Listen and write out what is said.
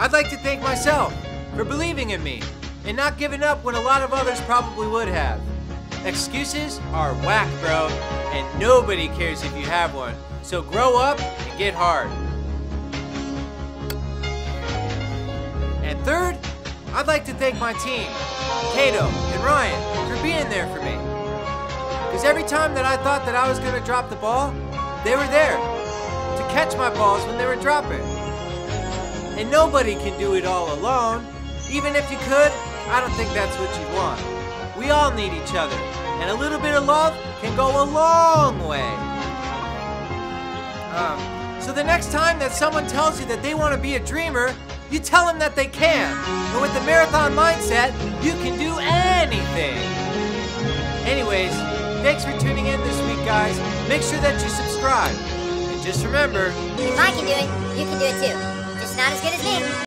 I'd like to thank myself for believing in me and not giving up when a lot of others probably would have. Excuses are whack, bro, and nobody cares if you have one. So grow up and get hard. And third, I'd like to thank my team, Kato and Ryan, for being there for me. Because every time that I thought that I was going to drop the ball, they were there to catch my balls when they were dropping. And nobody can do it all alone. Even if you could, I don't think that's what you want. We all need each other, and a little bit of love can go a long way. Um, so the next time that someone tells you that they want to be a dreamer, you tell them that they can. And with the marathon mindset, you can do anything. Anyways, thanks for tuning in this week, guys. Make sure that you subscribe. And just remember, If I can do it, you can do it too. Not as good as me.